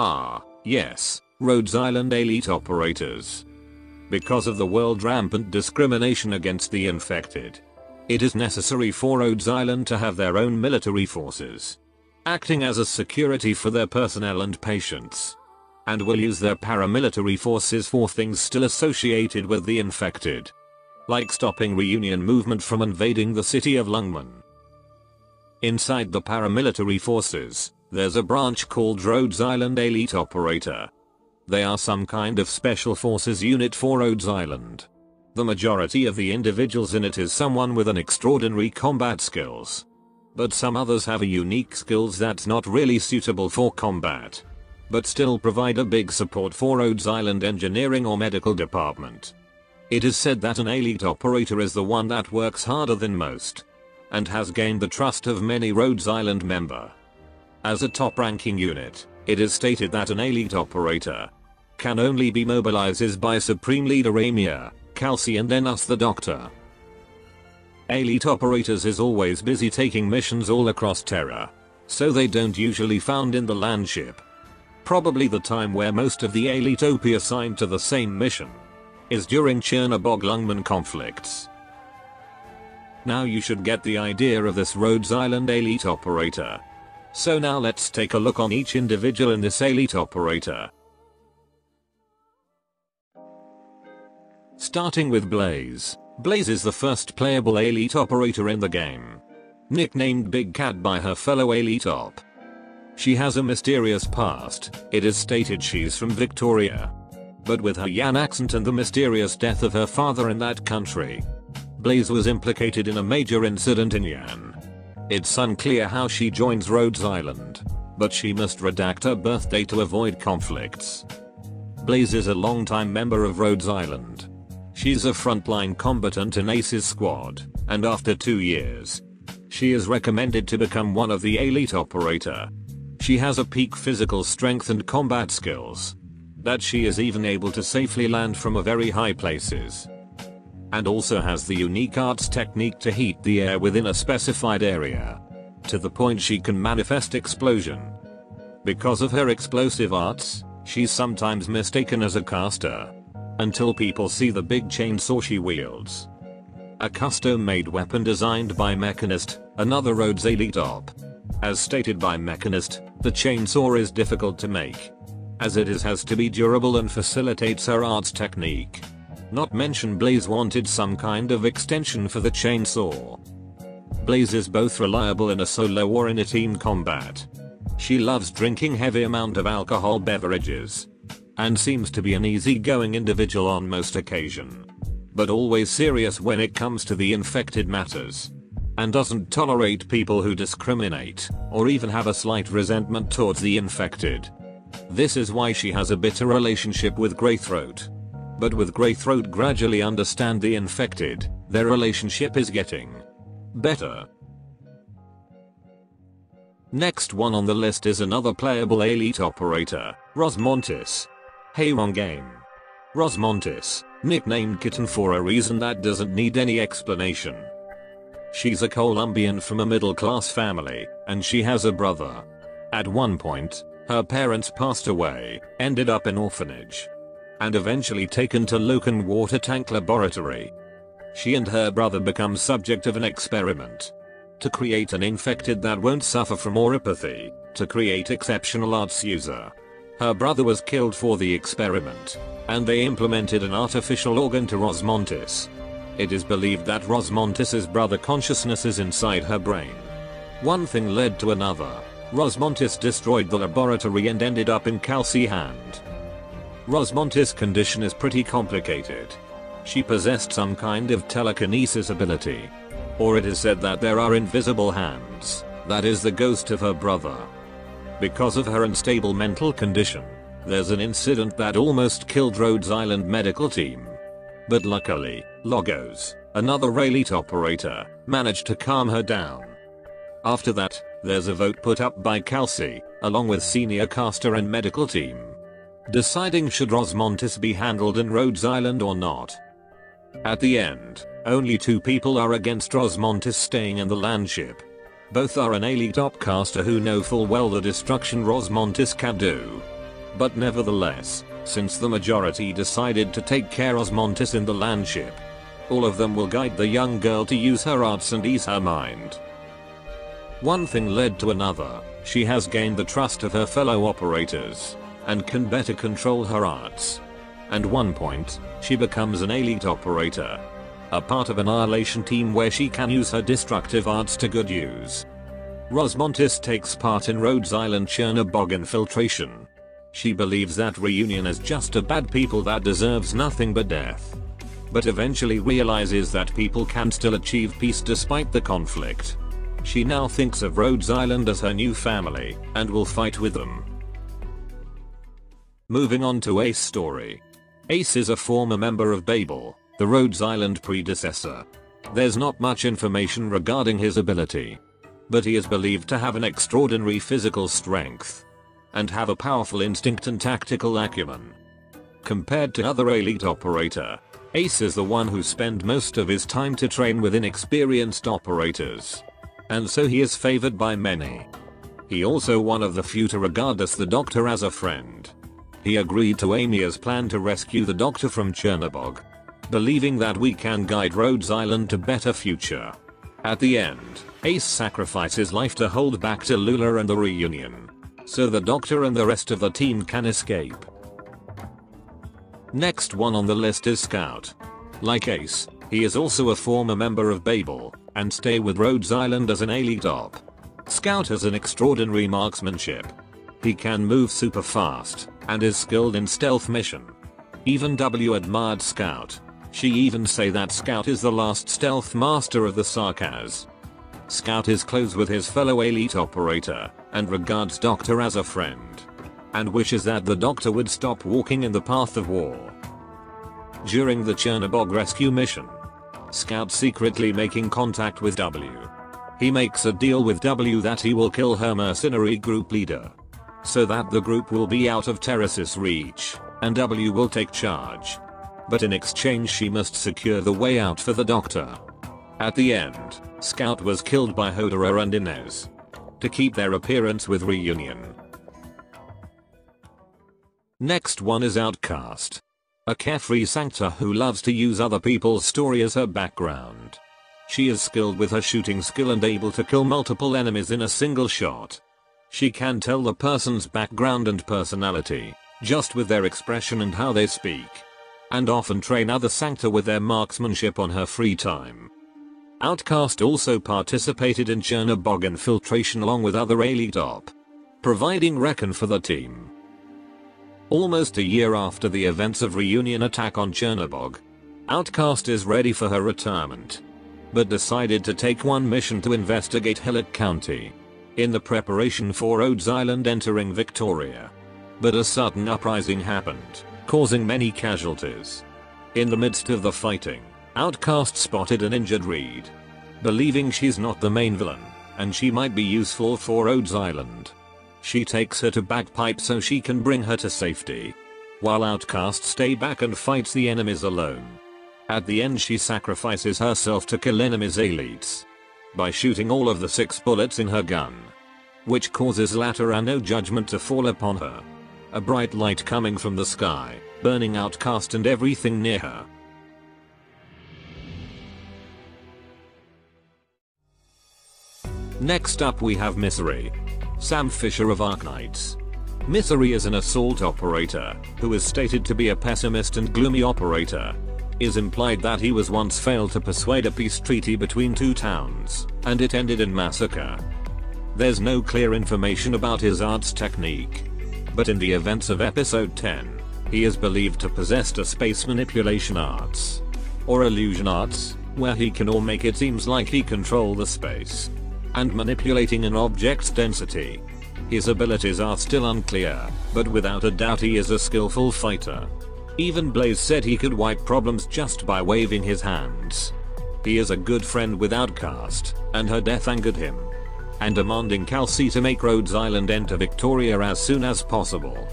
Ah, yes, Rhodes Island elite operators. Because of the world rampant discrimination against the infected, it is necessary for Rhodes Island to have their own military forces, acting as a security for their personnel and patients, and will use their paramilitary forces for things still associated with the infected, like stopping reunion movement from invading the city of Lungmen. Inside the paramilitary forces, there's a branch called Rhodes Island Elite Operator. They are some kind of special forces unit for Rhodes Island. The majority of the individuals in it is someone with an extraordinary combat skills. But some others have a unique skills that's not really suitable for combat. But still provide a big support for Rhodes Island engineering or medical department. It is said that an elite operator is the one that works harder than most. And has gained the trust of many Rhodes Island member. As a top ranking unit, it is stated that an elite operator can only be mobilized by Supreme Leader Amiya, Kelsey and then us the Doctor. Elite operators is always busy taking missions all across Terra. So they don't usually found in the land ship. Probably the time where most of the elite OP assigned to the same mission is during Chernobog-Lungmen conflicts. Now you should get the idea of this Rhodes Island elite operator. So now let's take a look on each individual in this elite operator. Starting with Blaze. Blaze is the first playable elite operator in the game. Nicknamed Big Cat by her fellow elite op. She has a mysterious past, it is stated she's from Victoria. But with her Yan accent and the mysterious death of her father in that country, Blaze was implicated in a major incident in Yan. It's unclear how she joins Rhodes Island, but she must redact her birthday to avoid conflicts. Blaze is a longtime member of Rhodes Island. She's a frontline combatant in Ace's squad, and after two years, she is recommended to become one of the elite operator. She has a peak physical strength and combat skills. That she is even able to safely land from a very high places. And also has the unique arts technique to heat the air within a specified area. To the point she can manifest explosion. Because of her explosive arts, she's sometimes mistaken as a caster. Until people see the big chainsaw she wields. A custom-made weapon designed by Mechanist, another Rhodes Elite op. As stated by Mechanist, the chainsaw is difficult to make. As it is has to be durable and facilitates her arts technique. Not mention Blaze wanted some kind of extension for the chainsaw. Blaze is both reliable in a solo or in a team combat. She loves drinking heavy amount of alcohol beverages. And seems to be an easygoing individual on most occasion. But always serious when it comes to the infected matters. And doesn't tolerate people who discriminate, or even have a slight resentment towards the infected. This is why she has a bitter relationship with Greythroat. But with Greythroat gradually understand the infected, their relationship is getting better. Next one on the list is another playable elite operator, Rosmontis. Hey wrong game. Rosmontis, nicknamed Kitten for a reason that doesn't need any explanation. She's a Colombian from a middle class family, and she has a brother. At one point, her parents passed away, ended up in orphanage, and eventually taken to Loken Water Tank Laboratory. She and her brother become subject of an experiment. To create an infected that won't suffer from Oripathy, to create exceptional arts user. Her brother was killed for the experiment, and they implemented an artificial organ to Rosmontis. It is believed that Rosmontis's brother consciousness is inside her brain. One thing led to another. Rosmontis destroyed the laboratory and ended up in Kelsey hand. Rosmontis' condition is pretty complicated. She possessed some kind of telekinesis ability. Or it is said that there are invisible hands, that is the ghost of her brother. Because of her unstable mental condition, there's an incident that almost killed Rhodes Island medical team. But luckily, Logos, another elite operator, managed to calm her down. After that, there's a vote put up by Kelsey, along with senior caster and medical team. Deciding should Rosmontis be handled in Rhodes Island or not. At the end, only two people are against Rosmontis staying in the land ship. Both are an elite opcaster who know full well the destruction Rosmontis can do. But nevertheless, since the majority decided to take care Rosmontis in the landship, all of them will guide the young girl to use her arts and ease her mind. One thing led to another, she has gained the trust of her fellow operators, and can better control her arts. And one point, she becomes an elite operator. A part of Annihilation team where she can use her destructive arts to good use. Rosmontis takes part in Rhodes Island Chernobog infiltration. She believes that Reunion is just a bad people that deserves nothing but death. But eventually realizes that people can still achieve peace despite the conflict. She now thinks of Rhodes Island as her new family, and will fight with them. Moving on to Ace story. Ace is a former member of Babel, the Rhodes Island predecessor. There's not much information regarding his ability, but he is believed to have an extraordinary physical strength and have a powerful instinct and tactical acumen. Compared to other elite operator, Ace is the one who spend most of his time to train with inexperienced operators. And so he is favored by many. He also one of the few to regard us the doctor as a friend. He agreed to Amiya's plan to rescue the doctor from Chernobog. Believing that we can guide Rhodes Island to a better future. At the end, Ace sacrifices life to hold back Talulah and the reunion. So the doctor and the rest of the team can escape. Next one on the list is Scout. Like Ace, he is also a former member of Babel, and stay with Rhodes Island as an elite op. Scout has an extraordinary marksmanship. He can move super fast, and is skilled in stealth mission. Even W admired Scout. She even say that Scout is the last stealth master of the Sarkaz. Scout is close with his fellow elite operator and regards Doctor as a friend. And wishes that the Doctor would stop walking in the path of war. During the Chernobog rescue mission, Scout secretly making contact with W. He makes a deal with W that he will kill her mercenary group leader. So that the group will be out of Theresis reach, and W will take charge. But in exchange she must secure the way out for the Doctor. At the end, Scout was killed by Hoederer and Ines. To keep their appearance with Reunion. Next one is Outcast. A carefree Sankta who loves to use other people's story as her background. She is skilled with her shooting skill and able to kill multiple enemies in a single shot. She can tell the person's background and personality, just with their expression and how they speak. And often train other Sankta with their marksmanship on her free time. Outcast also participated in Chernobog infiltration along with other elite op. Providing recon for the team. Almost a year after the events of Reunion attack on Chernobog, Outcast is ready for her retirement. But decided to take one mission to investigate Hillock County. In the preparation for Rhodes Island entering Victoria. But a sudden uprising happened, causing many casualties. In the midst of the fighting, Outcast spotted an injured Reed. Believing she's not the main villain, and she might be useful for Rhodes Island. She takes her to Bagpipe so she can bring her to safety. While Outcast stay back and fights the enemies alone. At the end she sacrifices herself to kill enemies elites. By shooting all of the 6 bullets in her gun. Which causes Laterano judgment to fall upon her. A bright light coming from the sky, burning Outcast and everything near her. Next up we have Misery. Sam Fisher of Arknights. Misery is an assault operator, who is stated to be a pessimist and gloomy operator. Is implied that he was once failed to persuade a peace treaty between two towns, and it ended in massacre. There's no clear information about his arts technique. But in the events of episode 10, he is believed to possess a space manipulation arts. Or illusion arts, where he can or make it seems like he control the space and manipulating an object's density. His abilities are still unclear, but without a doubt he is a skillful fighter. Even Blaze said he could wipe problems just by waving his hands. He is a good friend with Outcast, and her death angered him. And demanding Kelsey to make Rhodes Island enter Victoria as soon as possible.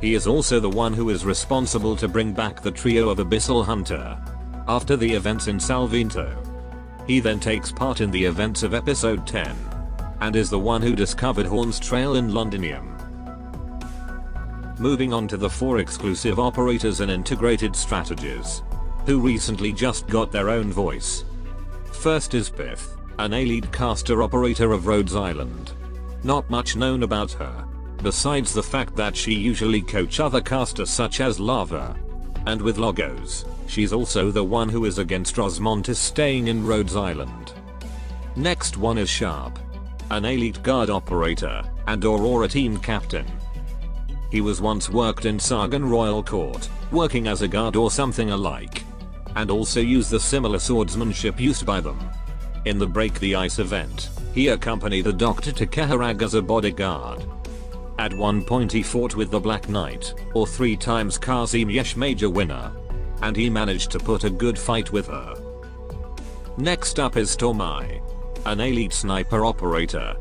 He is also the one who is responsible to bring back the trio of Abyssal Hunter. After the events in Sal Viento, he then takes part in the events of episode 10. And is the one who discovered Horn's Trail in Londinium. Moving on to the four exclusive operators and integrated strategies. Who recently just got their own voice. First is Pith, an elite caster operator of Rhodes Island. Not much known about her. Besides the fact that she usually coach other casters such as Lava. And with Logos, she's also the one who is against Rosmontis staying in Rhodes Island. Next one is Sharp. An elite guard operator, and Aurora team captain. He was once worked in Sargon Royal Court, working as a guard or something alike. And also used the similar swordsmanship used by them. In the Break the Ice event, he accompanied the Doctor to Kjerag as a bodyguard. At one point he fought with the Black Knight, or three times Kazimierz major winner. And he managed to put a good fight with her. Next up is Stormeye. An elite sniper operator.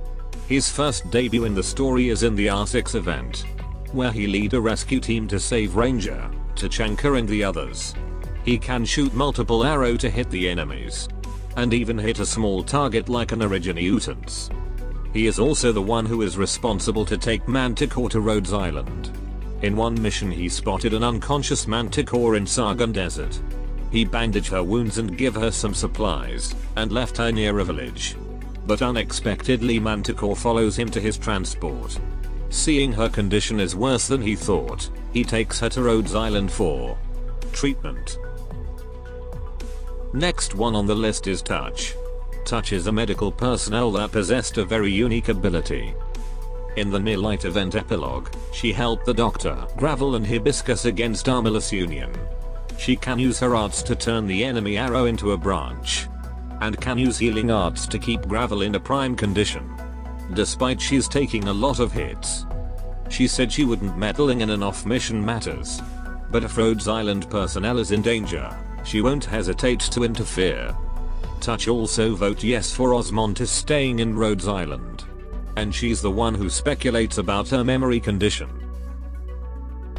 His first debut in the story is in the R6 event. Where he lead a rescue team to save Ranger, Tachanka and the others. He can shoot multiple arrow to hit the enemies. And even hit a small target like an Originiutance. He is also the one who is responsible to take Manticore to Rhodes Island. In one mission he spotted an unconscious Manticore in Sargon Desert. He bandaged her wounds and give her some supplies, and left her near a village. But unexpectedly Manticore follows him to his transport. Seeing her condition is worse than he thought, he takes her to Rhodes Island for treatment. Next one on the list is Touch. Touch is a medical personnel that possessed a very unique ability. In the Near Light event epilogue, she helped the Doctor, Gravel and Hibiscus against Armorless Union. She can use her arts to turn the enemy arrow into a branch. And can use healing arts to keep Gravel in a prime condition. Despite she's taking a lot of hits. She said she wouldn't meddling in an off-mission matters. But if Rhodes Island personnel is in danger, she won't hesitate to interfere. Touch also vote yes for Rosmontis staying in Rhodes Island. And she's the one who speculates about her memory condition.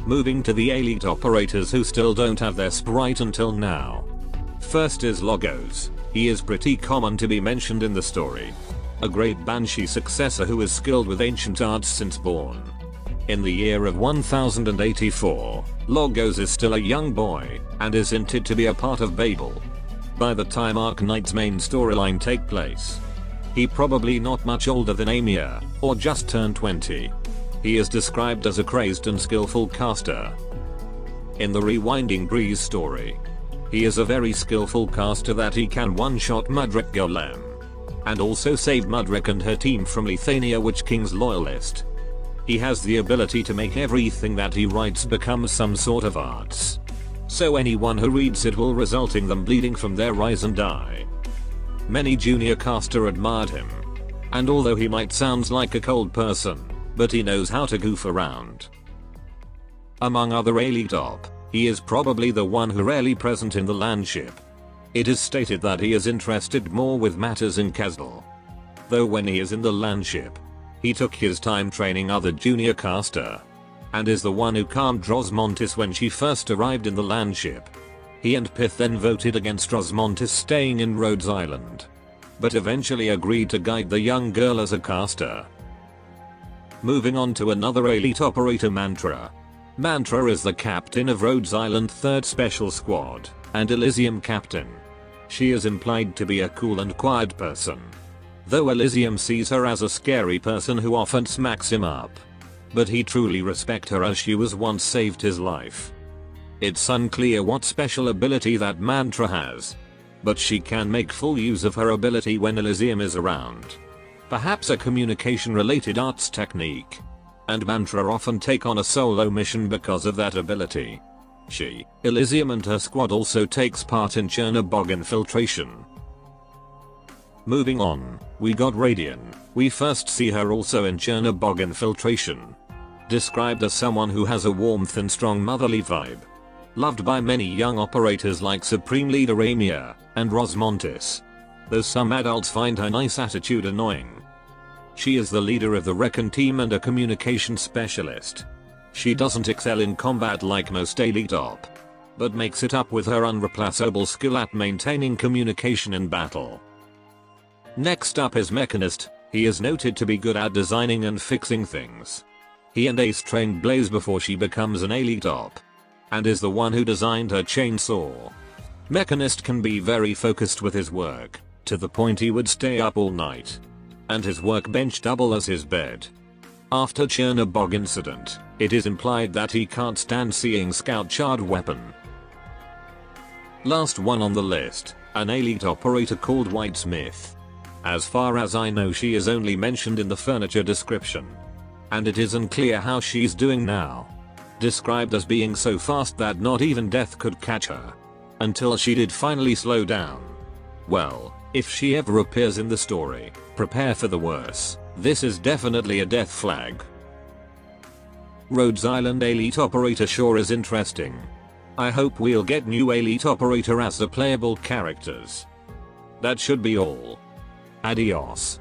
Moving to the elite operators who still don't have their sprite until now. First is Logos. He is pretty common to be mentioned in the story. A great Banshee successor who is skilled with ancient arts since born. In the year of 1084, Logos is still a young boy, and is hinted to be a part of Babel. By the time Arknight's main storyline take place. He probably not much older than Amiya, or just turned 20. He is described as a crazed and skillful caster. In the Rewinding Breeze story, he is a very skillful caster that he can one-shot Mudrock Golem. And also save Mudrock and her team from Leithanien Witch King's loyalist. He has the ability to make everything that he writes become some sort of arts. So anyone who reads it will result in them bleeding from their eyes and die. Many junior caster admired him. And although he might sound like a cold person, but he knows how to goof around. Among other elite op, he is probably the one who rarely present in the landship. It is stated that he is interested more with matters in Kazdel. Though when he is in the landship, he took his time training other junior caster. And is the one who calmed Rosmontis when she first arrived in the landship. He and Pith then voted against Rosmontis staying in Rhodes Island. But eventually agreed to guide the young girl as a caster. Moving on to another elite operator Mantra. Mantra is the captain of Rhodes Island 3rd Special Squad, and Elysium captain. She is implied to be a cool and quiet person. Though Elysium sees her as a scary person who often smacks him up. But he truly respect her as she was once saved his life. It's unclear what special ability that Mantra has. But she can make full use of her ability when Elysium is around. Perhaps a communication related arts technique. And Mantra often take on a solo mission because of that ability. She, Elysium and her squad also takes part in Chernobog infiltration. Moving on, we got Raidian. We first see her also in Chernobog infiltration. Described as someone who has a warmth and strong motherly vibe. Loved by many young operators like Supreme Leader Amiya and Rosmontis. Though some adults find her nice attitude annoying. She is the leader of the Recon team and a communication specialist. She doesn't excel in combat like most elite op. But makes it up with her unreplaceable skill at maintaining communication in battle. Next up is Mechanist, he is noted to be good at designing and fixing things. He and Ace trained Blaze before she becomes an elite op. And is the one who designed her chainsaw. Mechanist can be very focused with his work, to the point he would stay up all night. And his workbench double as his bed. After Chernobog incident, it is implied that he can't stand seeing Scout charred weapon. Last one on the list, an elite operator called Whitesmith. As far as I know she is only mentioned in the furniture description. And it is unclear how she's doing now. Described as being so fast that not even death could catch her. Until she did finally slow down. Well, if she ever appears in the story, prepare for the worse. This is definitely a death flag. Rhodes Island Elite Operator sure is interesting. I hope we'll get new Elite Operator as the playable characters. That should be all. Adios.